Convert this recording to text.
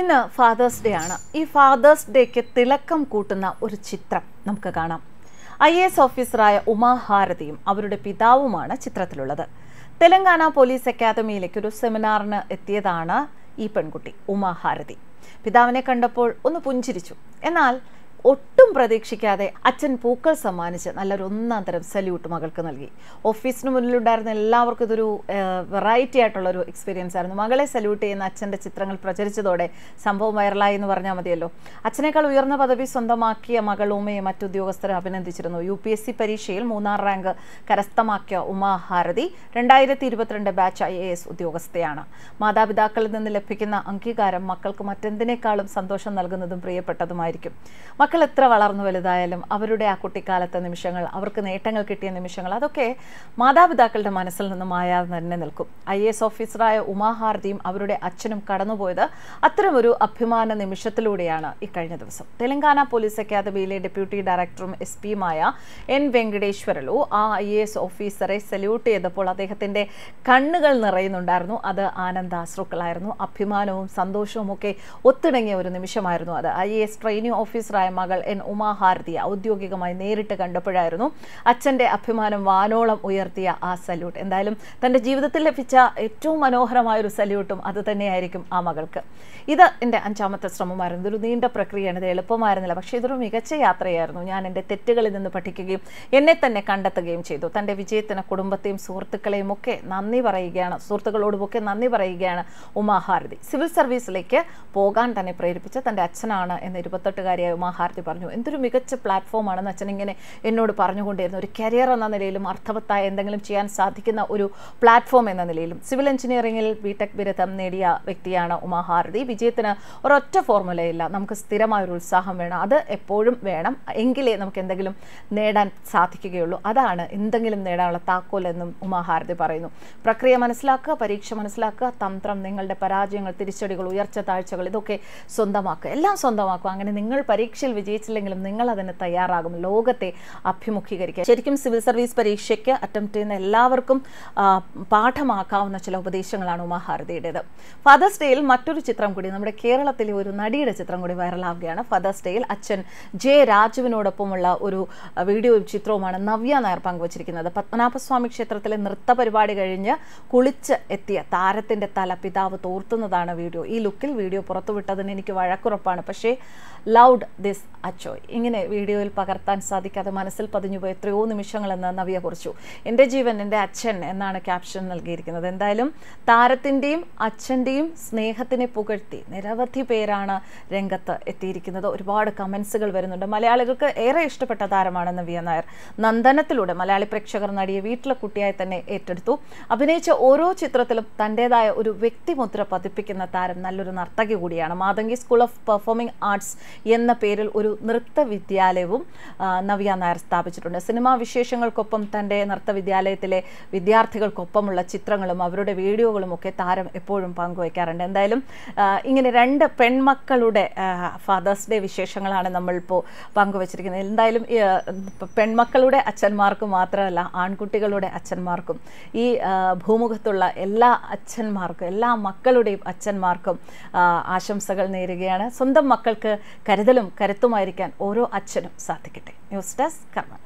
ഇന്ന് fathers day ആണ്. ഈ ഫാദേഴ്സ് ഡേക്ക് തിളക്കം കൂട്ടുന്ന ഒരു ചിത്രം നമുക്ക് കാണാം. ഐ എസ് ഓഫീസറായ ഉമാഹാരതിയും അവരുടെ പിതാവുമാണ് ചിത്രത്തിലുള്ളത്. തെലങ്കാന പോലീസ് അക്കാദമിയിലേക്ക് ഒരു സെമിനാറിന് എത്തിയതാണ് ഈ പെൺകുട്ടി ഉമാഹാരതി പിതാവിനെ കണ്ടപ്പോൾ ഒന്ന് പുഞ്ചിരിച്ചു. എന്നാൽ ഒട്ടും പ്രതീക്ഷിക്കാതെ അച്ഛൻ പൂക്കൾ സമ്മാനിച്ച് നല്ലൊരു ഒന്നാം തരം സല്യൂട്ട് മകൾക്ക് നൽകി. ഓഫീസിന് മുന്നിലുണ്ടായിരുന്ന എല്ലാവർക്കും ഇതൊരു വെറൈറ്റി ആയിട്ടുള്ളൊരു എക്സ്പീരിയൻസ് ആയിരുന്നു. മകളെ സല്യൂട്ട് ചെയ്യുന്ന അച്ഛന്റെ ചിത്രങ്ങൾ പ്രചരിച്ചതോടെ സംഭവം വൈറലായി എന്ന് പറഞ്ഞാൽ മതിയല്ലോ. അച്ഛനേക്കാൾ ഉയർന്ന പദവി സ്വന്തമാക്കിയ മകൾ ഉമയെ മറ്റുദ്യോഗസ്ഥരെ അഭിനന്ദിച്ചിരുന്നു. യു പി എസ് സി പരീക്ഷയിൽ മൂന്നാം റാങ്ക് കരസ്ഥമാക്കിയ ഉമാഹാരതി രണ്ടായിരത്തി ഇരുപത്തിരണ്ട് ബാച്ച് ഐ എ എസ് ഉദ്യോഗസ്ഥയാണ്. മാതാപിതാക്കളിൽ നിന്ന് ലഭിക്കുന്ന അംഗീകാരം മക്കൾക്ക് മറ്റെന്തിനേക്കാളും സന്തോഷം നൽകുന്നതും പ്രിയപ്പെട്ടതുമായിരിക്കും. മക്കൾ എത്ര വളർന്നു വലുതായാലും അവരുടെ ആ കുട്ടിക്കാലത്തെ നിമിഷങ്ങൾ അവർക്ക് നേട്ടങ്ങൾ കിട്ടിയ നിമിഷങ്ങൾ അതൊക്കെ മാതാപിതാക്കളുടെ മനസ്സിൽ നിന്ന് മായാതെ തന്നെ നിൽക്കും. ഐ എസ് ഓഫീസറായ ഉമാഹാർദിയും അവരുടെ അച്ഛനും കടന്നുപോയത് അത്തരമൊരു അഭിമാന നിമിഷത്തിലൂടെയാണ് ഇക്കഴിഞ്ഞ ദിവസം. തെലങ്കാന പോലീസ് അക്കാദമിയിലെ ഡെപ്യൂട്ടി ഡയറക്ടറും എസ് പിയുമായ എൻ വെങ്കടേശ്വരലു ആ ഐ എസ് ഓഫീസറെ സല്യൂട്ട് ചെയ്തപ്പോൾ അദ്ദേഹത്തിന്റെ കണ്ണുകൾ നിറയുന്നുണ്ടായിരുന്നു. അത് ആനന്ദാശ്രുക്കളായിരുന്നു. അഭിമാനവും സന്തോഷവും ഒക്കെ ഒത്തിണങ്ങിയ ഒരു നിമിഷമായിരുന്നു അത്. ഐ എസ് ട്രെയിനിങ് ഓഫീസറായ മകൾ എൻ ഉമാഹാരതിയെ ഔദ്യോഗികമായി നേരിട്ട് കണ്ടപ്പോഴായിരുന്നു അച്ഛന്റെ അഭിമാനം വാനോളം ഉയർത്തിയ ആ സല്യൂട്ട്. എന്തായാലും തന്റെ ജീവിതത്തിൽ ലഭിച്ച ഏറ്റവും മനോഹരമായ ഒരു സല്യൂട്ടും അത് തന്നെയായിരിക്കും ആ മകൾക്ക്. ഇത് എന്റെ അഞ്ചാമത്തെ ശ്രമമായിരുന്നു. ഇതൊരു നീണ്ട പ്രക്രിയയാണ്. ഇത് എളുപ്പമായിരുന്നില്ല. പക്ഷേ ഇതൊരു മികച്ച യാത്രയായിരുന്നു. ഞാൻ എന്റെ തെറ്റുകളിൽ നിന്ന് പഠിക്കുകയും എന്നെ തന്നെ കണ്ടെത്തുകയും ചെയ്തു. തന്റെ വിജയത്തിന് കുടുംബത്തെയും സുഹൃത്തുക്കളെയും ഒക്കെ നന്ദി പറയുകയാണ്. സുഹൃത്തുക്കളോടുമൊക്കെ നന്ദി പറയുകയാണ് ഉമാഹാരതി. സിവിൽ സർവീസിലേക്ക് പോകാൻ തന്നെ പ്രേരിപ്പിച്ച തന്റെ അച്ഛനാണ് എന്ന ഇരുപത്തെട്ടുകാരിയായ ഉമാഹാരതി പറഞ്ഞു എന്തൊരു മികച്ച പ്ലാറ്റ്ഫോമാണെന്ന് അച്ഛൻ ഇങ്ങനെ എന്നോട് പറഞ്ഞുകൊണ്ടിരുന്നു. ഒരു കരിയർ എന്ന നിലയിലും അർത്ഥവത്തായ എന്തെങ്കിലും ചെയ്യാൻ സാധിക്കുന്ന ഒരു പ്ലാറ്റ്ഫോം എന്ന നിലയിലും സിവിൽ എഞ്ചിനീയറിംഗിൽ ബിടെക് ബിരുദം നേടിയ വ്യക്തിയാണ് ഉമാഹാരതി. വിജയത്തിന് ഒരൊറ്റ ഫോർമുലയില്ല നമുക്ക് സ്ഥിരമായ ഒരു ഉത്സാഹം വേണം. അത് എപ്പോഴും വേണം. എങ്കിലേ നമുക്ക് എന്തെങ്കിലും നേടാൻ സാധിക്കുകയുള്ളൂ. അതാണ് എന്തെങ്കിലും നേടാനുള്ള താക്കോൽ എന്നും ഉമാഹാരതി പറയുന്നു. പ്രക്രിയ മനസ്സിലാക്കുക പരീക്ഷ മനസ്സിലാക്കുക തന്ത്രം നിങ്ങളുടെ പരാജയങ്ങൾ തിരിച്ചടികൾ ഉയർച്ച താഴ്ചകൾ ഇതൊക്കെ സ്വന്തമാക്കുക. എല്ലാം സ്വന്തമാക്കുക. അങ്ങനെ നിങ്ങൾ പരീക്ഷയിൽ വിജയിച്ചില്ലെങ്കിലും നിങ്ങൾ അതിന് തയ്യാറാകും. ലോകത്തെ അഭിമുഖീകരിക്കുക. ശരിക്കും സിവിൽ സർവീസ് പരീക്ഷയ്ക്ക് അറ്റംപ്റ്റ് ചെയ്യുന്ന എല്ലാവർക്കും പാഠമാക്കാവുന്ന ചില ഉപദേശങ്ങളാണ് ഉമാഹാരതിയുടേത്. ഫാദേഴ്സ് ഡേയിൽ മറ്റൊരു ചിത്രം കൂടി നമ്മുടെ കേരളത്തിലെ ഒരു നടിയുടെ ചിത്രം കൂടി വൈറലാവുകയാണ്. ഫാദേഴ്സ് ഡേയിൽ അച്ഛൻ ജെ രാജുവിനോടൊപ്പമുള്ള ഒരു വീഡിയോ ചിത്രവുമാണ് നവ്യ നായർ പങ്കുവച്ചിരിക്കുന്നത്. പത്മനാഭസ്വാമി ക്ഷേത്രത്തിലെ നൃത്ത പരിപാടി കഴിഞ്ഞ് കുളിച്ച് എത്തിയ താരത്തിന്റെ തല പിതാവ് തോർത്തുന്നതാണ് വീഡിയോ. ഈ ലുക്കിൽ വീഡിയോ പുറത്തുവിട്ടതിന് എനിക്ക് വഴക്കുറപ്പാണ്. പക്ഷേ ലൗഡ് ദിസ് അച്ചോയ് ഇങ്ങനെ വീഡിയോയിൽ പകർത്താൻ സാധിക്കാതെ മനസ്സിൽ പതിഞ്ഞുപോയ എത്രയോ നിമിഷങ്ങളെന്ന് നവിയ കുറിച്ചു. എന്റെ ജീവൻ എന്റെ അച്ഛൻ എന്നാണ് ക്യാപ്ഷൻ നൽകിയിരിക്കുന്നത്. എന്തായാലും താരത്തിന്റെയും അച്ഛന്റെയും സ്നേഹത്തിനെ പുകഴ്ത്തി നിരവധി പേരാണ് രംഗത്ത് എത്തിയിരിക്കുന്നത്. ഒരുപാട് കമൻസുകൾ വരുന്നുണ്ട്. മലയാളികൾക്ക് ഏറെ ഇഷ്ടപ്പെട്ട താരമാണ് നവ്യ നായർ. നന്ദനത്തിലൂടെ മലയാളി പ്രേക്ഷകർ നടിയെ വീട്ടിലെ കുട്ടിയായി തന്നെ ഏറ്റെടുത്തു. അഭിനയിച്ച ഓരോ ചിത്രത്തിലും തന്റേതായ ഒരു വ്യക്തിമുദ്ര പതിപ്പിക്കുന്ന താരം നല്ലൊരു നർത്തകി കൂടിയാണ്. Mathangi school of performing arts എന്ന പേരിൽ ഒരു നൃത്ത വിദ്യാലയവും നവ്യ നായർ സ്ഥാപിച്ചിട്ടുണ്ട്. സിനിമാ വിശേഷങ്ങൾക്കൊപ്പം തന്റെ നൃത്ത വിദ്യാലയത്തിലെ വിദ്യാർത്ഥികൾക്കൊപ്പമുള്ള ചിത്രങ്ങളും അവരുടെ വീഡിയോകളും ഒക്കെ താരം എപ്പോഴും പങ്കുവയ്ക്കാറുണ്ട്. എന്തായാലും ഇങ്ങനെ രണ്ട് പെൺമക്കളുടെ ഫാദേഴ്സ് ഡേ വിശേഷങ്ങളാണ് നമ്മളിപ്പോൾ പങ്കുവച്ചിരിക്കുന്നത്. എന്തായാലും പെൺമക്കളുടെ അച്ഛന്മാർക്ക് മാത്രമല്ല ആൺകുട്ടികളുടെ അച്ഛന്മാർക്കും ഈ ഭൂമുഖത്തുള്ള എല്ലാ അച്ഛന്മാർക്കും എല്ലാ മക്കളുടെയും അച്ഛന്മാർക്കും ആശംസകൾ നേരുകയാണ്. സ്വന്തം മക്കൾക്ക് കരുതലും കരുത്തുമായിരിക്കാൻ ഓരോ അച്ഛനും സാധിക്കട്ടെ. ന്യൂസ് ഡെസ്ക് കർമ്മ